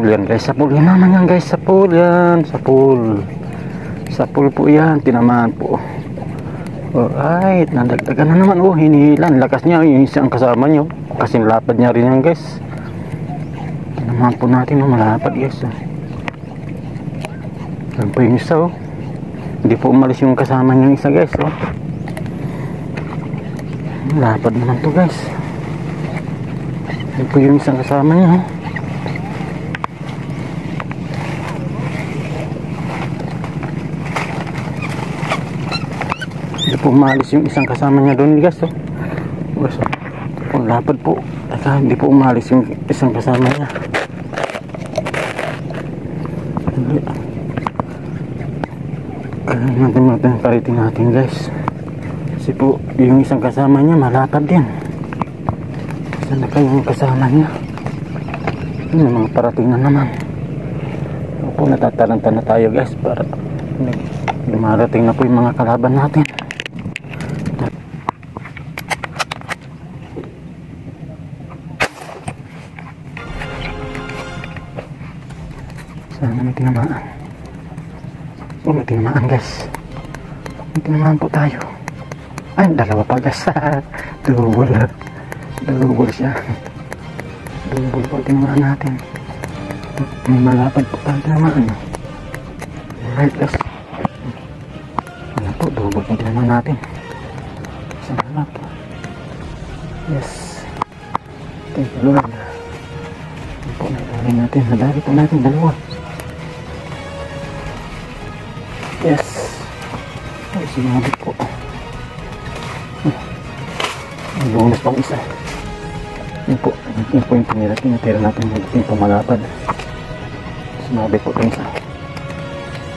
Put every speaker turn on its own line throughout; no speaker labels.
Pool yan guys, sa pool yan naman yan guys, sa pool yan, sa pool. Sa pool po yan, tinamaan po. Alright, nadagdagan na naman. Oh, hinihilan. Lakas niya, yung isang kasama niyo. Kasi lapad niya rin yan guys. Tinamaan po natin, oh, malapad guys. Oh. Yan po yung isa oh. Hindi po umalis yung kasama niya isa guys oh. Lapad naman to guys. Yan po yung isang kasama niya oh. Po umalis yung isang kasama niya doon guys oh. Guys oh. Ito po, lapad po. Teka, hindi po umalis yung isang kasama niya. Kaya natin natin kariting natin guys. Kasi po, yung isang kasama niya malapad din. Saan na kayo yung kasama niya? Yun, mga parating na naman. Opo, natataranta na tayo guys para dumarating na po yung mga kalaban natin. Tinamaan. Oh, may tinamaan guys. May tinamaan po tayo. Ay, dalawa pa guys. Double. Double siya. Double po tinamaan natin. May malapad po tayo tinamaan. Alright guys. Ano po, double po tinamaan natin. Isang halap. Yes. Thank you Lord. Po, nadali natin. Nadali po natin dalawa. Yes. Ay, sinabi po. May bonus pang isa. Yun po. Yun po yung tinira. Tinatira natin yung yung pumalapad. Sinabi po ito isa.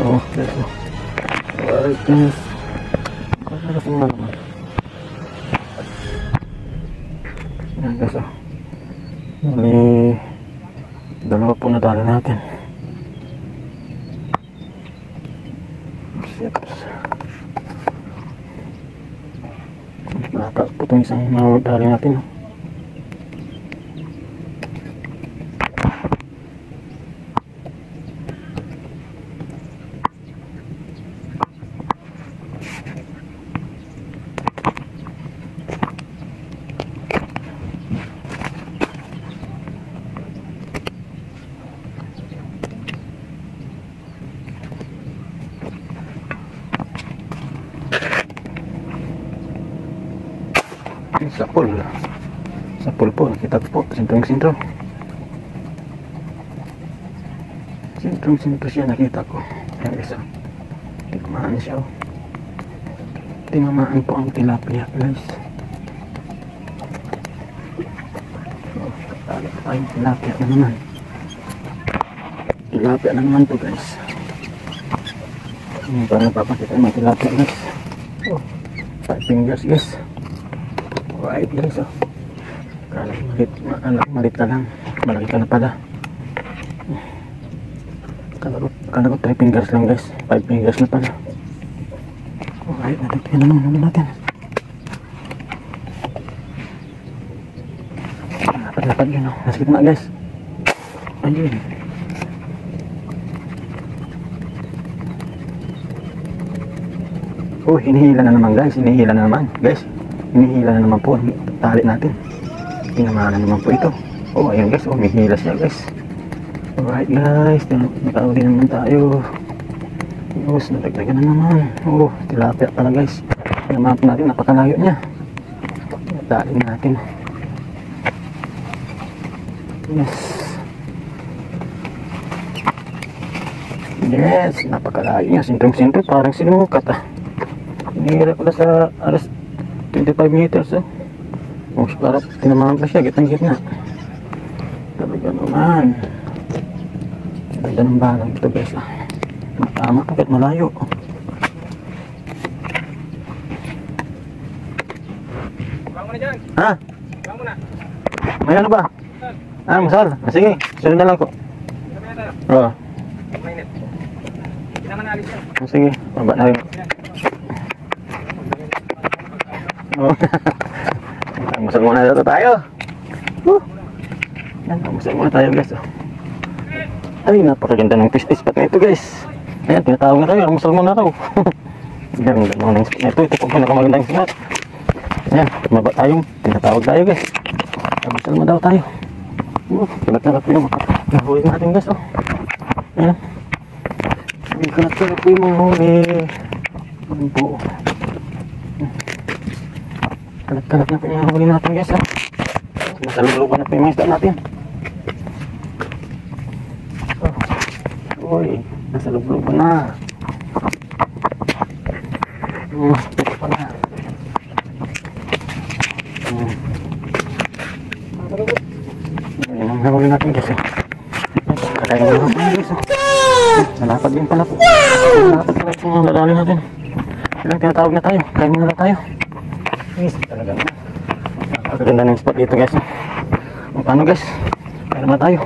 Oh, all. Alright, guys. Kaya kasi nga naman. Yan guys, oh. Dalawa po nadali natin. Itong isang nadali natin. oh. Sa pool. Sa pool po. Nakita po. Sintrong sintro. Sintrong sintro siya nakita ko. Yan isa. Timamaan siya. oh. Timamaan po ang tilapia guys. Oh, Katalo tayong tilapia na naman. Tilapia na naman to guys. Hindi pa napapakita yung mga tilapia guys. Oh, five fingers guys. Right guys oh. Kala ko malit, kala ko malit ka lang. Malaki ka na pala. Kala ko, kala ko 3 fingers lang guys. 5 fingers na pala. Alright, natin naman naman natin. Lapad-lapad yun oh. Nasa gitna guys. Ayun. Oh, hinihila na naman guys. Hinihila na naman guys. Hinihila na naman po ang natin. Tinamahan na naman po ito. Oh, ayan guys. Oh, hinihila siya guys. Alright guys. Nakauli naman tayo. Yes, nadagdagan na naman. Oh, tilapia pala guys. Tinamahan po natin. Napakalayo niya. Tali natin. Yes. Yes, napakalayo niya. Sintong-sintong. Parang sinukat ah. Hinihila na sa alas 25 meters oh. Oh, para tinamahan pa siya, gitang gitna. Talaga naman. Ganda ng balang ito guys ah. Tama, kahit malayo. Ha? May ano ba? Ah, masal. Ah, sige, sunod na lang ko. Oo. Ah, sige, baba na rin. Oh. Masal muna dito tayo. Woo. Yan, masal muna tayo guys. oh. Ay, napakaganda ng fish spot na ito guys. Ayan, tinatawag na tayo. Masal muna raw. Ganda naman ng spot na ito. Ito po pinakamagandang spot. Ayan, tumaba tayo. Tinatawag tayo guys. Masal mo daw tayo. Oh, kalat-kalat po yung nahuli natin guys. Oh. Ayan. Po yung mga huli. Ayan po. Kalat-kalat na po yung natin guys. Oh. Nasa luluban na po yung mga isda natin. Uy, nasa luluban na. Hmm, ito pa na. Hmm. Ayan ang huli natin guys. eh. Kakain na natin guys. oh. Nalapad din pala po. Nalapad pala mga lalali natin. Ilang tinatawag na tayo. Kain muna tayo. Yes, talaga. Napakaganda ng spot dito guys. O paano guys? Kain muna tayo.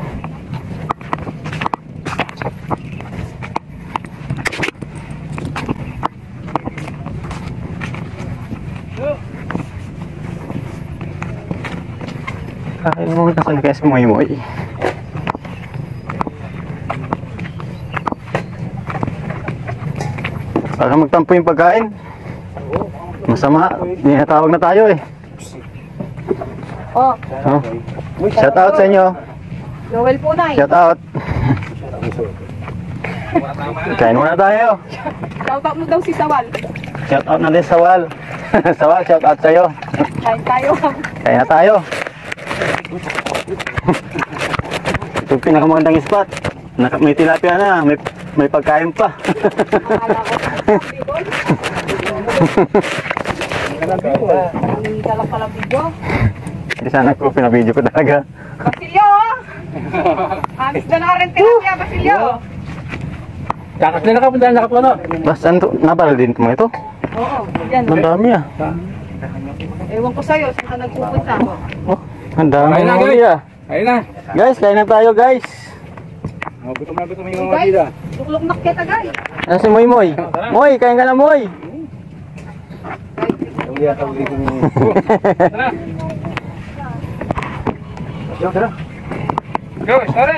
Kain muna tayo guys. Moy-moy. Baka magtampo yung pagkain. Masama. Tinatawag na tayo eh.
Oh,
Oh. Shout out sa inyo.
Joel po na
Shout out. Kain muna tayo.
Shout out mo daw si Sawal.
Shout out na din sa Wal. sa Wal, shout out sa iyo.
Kain tayo.
Kain na tayo. Ito pinakamagandang spot. Naka, may tilapia na, may, may pagkain pa.
Ka lang pala video.
Hindi sana ko pinabidyo ko talaga.
Basilio! oh. Amis na na rin tilapia, Basilio.
Kakas na nakapunta na nakapuno.
Bas, ano? Nabal din mo ito?
Oo, yan.
Ang dami ah.
Ewan ko sa'yo, saan ka nagpupunta?
Oh, ang dami
na, guys. Ayun na.
Guys, kain na tayo guys.
Oh, gutom na gutom yung mga
Guys,
tida.
luklok na kita guys.
Ano si Moy Moy? Moy, kain ka na Moy.
Tara. Yo, tara. Yo, sorry.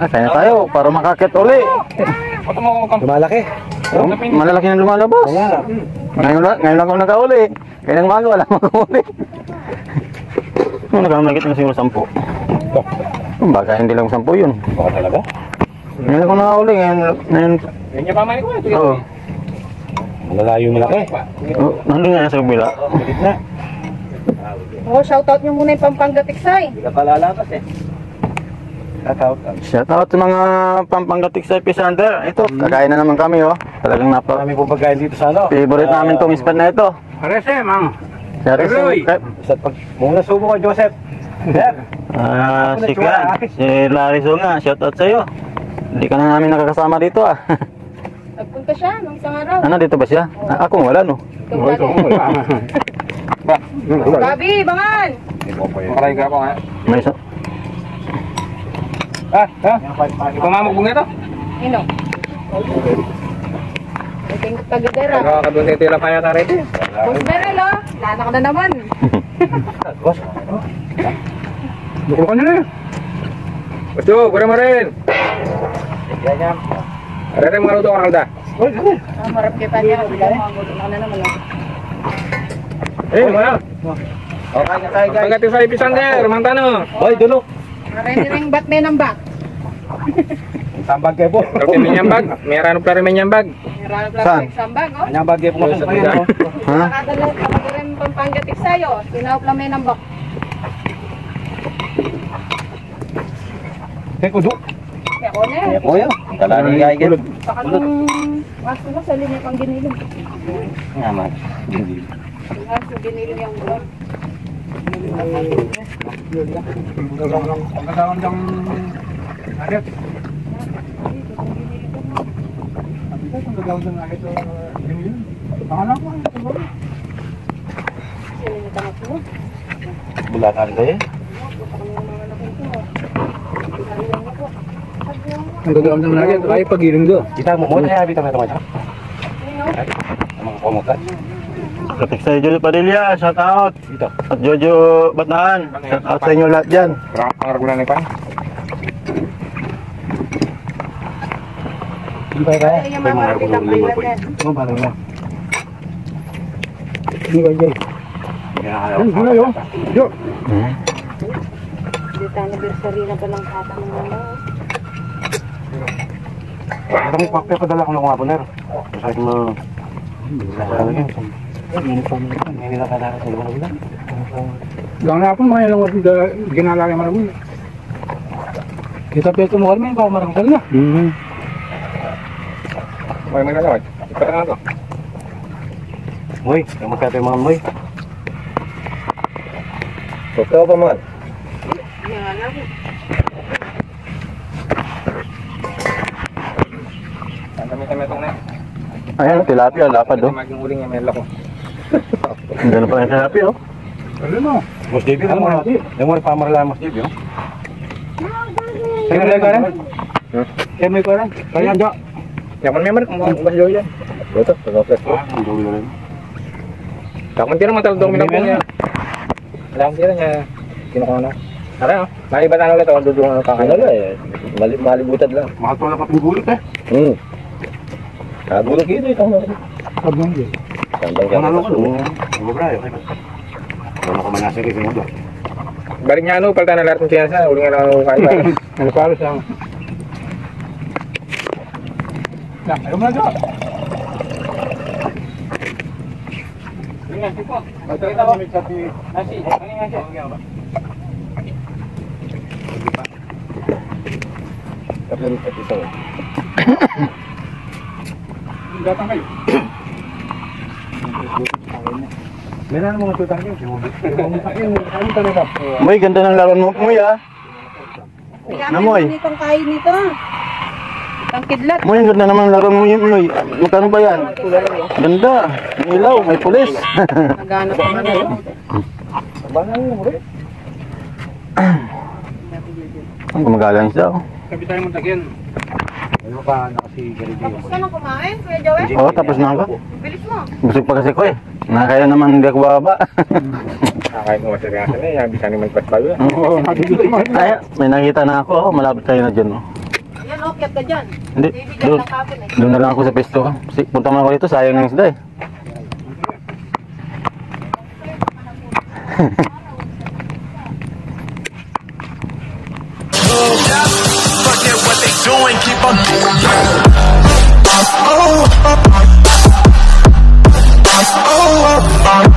ah, kain na tayo para makakit uli.
Bato mo kung Lumalaki.
Oh, malalaki na lumalabas. Ngayon lang, ngayon lang ako nakauli. Kaya nang maga, wala makahuli. Nung nagkamagit na siguro sampu. Kung baka hindi lang sampu yun.
Baka talaga?
Ngayon ako nakahuli. Ngayon, ngayon,
Ganyan pa man ko.
oh,
Malalayo malaki.
oh, nandun nga sa kabila.
na.
Oh, shout out nyo muna yung Pampanga Tiksay.
Hindi ka palalakas eh. Shoutout.
Shout out sa mga pampanggatik sa Episander. Ito, kakain na naman kami oh. Talagang napa
Marami pong pagkain dito sa ano.
favorite namin tong spot na ito.
Arese, mang.
Shout out sa
Roy. Sa pag muna subo ko, Joseph. Joseph.
Ah, si Kwan, si Larry Zonga, shout out sa iyo. Hindi ka na namin nakakasama dito ah.
Nagpunta siya nung isang araw.
ano dito ba siya? Ah, ako wala no.
Ba,
Gabi, bangan!
Makaray ka ako nga.
May isa.
Ah, ha? Ikaw nga magbunga ito?
Ino. Ito kagidera.
Nakakadun sa tila kaya na rin.
Boss Beryl, oh. Lana ka na naman.
Boss. Bukul ka na na. Betul, gura mo rin. Ada rin mga luto ka kalda.
Ah, marap kita niya. Magulo na naman. oh.
Eh, mana? Okay, okay, guys. Pagkati sa episander, mantano. Hoy, dulok.
Marini ring bat may ng bat.
Tambag kayo po. Kalau may nyambag, meron pa rin may nyambag.
Meron
Saan?
plastic sambag, oh.
Nyambag kayo po sa tiga.
Ha?
Nakadala ka rin Pampanga Tiksay, oh. Tinawag lang may ng bak.
Kaya Oh, yun. Talani kaya kayo.
Baka nung aso na sa linya pang ginilong.
Ngaman.
Aso. giniling yung ulo.
Ang kasama ng agad. Ang gagawin ng agad yun. Pangalan ko.
Sinimutan ako mo.
Bulatan kayo.
Ang gagawin ng agad. Ay, pagiling ko.
Kita mo muna ya, bitaw na ito Mga kumukat. Kapit sa Jojo Padilla, shout out. Dito. At Jojo Bataan, shout out sa inyo lahat dyan.
Ko na ni Pan.
Hindi kaya?
Ay, yung mga marapit ang kailan yan.
Oo, parang na.
Hindi ko dyan. Yan, yun. Yo.
Hmm.
Dito ang anniversary na pa ng kata ng mama.
Ito may papel ko dala ko ng mga puner. Sabi mo, ano yun? Hindi nila kadala sa mga ulan.
Gang na po mga ilang wasin da ginalaki marami. Kita peto mo kami pa marang na.
Hmm.
May. Ipatang ako.
Moy, kamu kaya tayo mga moy. Ikaw pa man.
Kami itong na.
Ayan, tilapia, lapad oh.
Maging uling yung may lako.
Ganun pa yung tilapia oh.
Ano mo?
Mas David,
Ano
ano mo? Yung mo pamar lang Mas David oh.
Kaya mo ko rin? Kaya mo ko rin? Kaya yan, Jo. Yaman member kung mga basyo yan.
Betul, ko. Gawin na rin.
Takman tira man talagang minang niya. Alam tira niya. Kinukuha na. Tara, oh. Maliban na ulit ako dudungan ng kakain.
Ano eh, mali malibutad lang.
Mahal pa lang kapinggulot eh.
Hmm. Kagulog ito ito.
Sabang din.
Sandang ka. Ano ko? Ano ba okay ba? Ano ko manasa rin mo do?
Balik niya ano, palta na lahat ng siyansa. Uli nga lang ako kain. Ano palo sa... Ya, ayaw mo na Jo. Kita mo. Nasi, ano nga siya?
Tapi ito ito.
Datang kayo.
Meron mga tutang yun.
Ano talaga?
Moy, ganda ng laruan mo, Moy ah. Namoy.
Itong kain nito. Itong kidlat.
Moy, ang ganda naman laruan mo yun, Moy. Magkano ba yan? Ganda. May ilaw, may pulis.
Naghanap ko na yun.
Ang gumagalang siya. oh.
Sabi tayo mong tagyan.
Tapos ka na kumain, Kuya Joel?
Oo, tapos na ako.
Bilis mo.
Busog pa kasi ko eh. Nakaya naman hindi ako bababa.
Nakakain mo sa rin na yan. Bisa naman patbayo.
Oo, Ay, may nakita na ako. Oh, malapit tayo na dyan. Oh.
Yan, okay ka dyan.
Hindi, doon.
eh.
Doon na lang ako sa pesto. Si, punta mo ako dito, sayang ng isda eh.
doing, keep on doing. Oh, oh, oh.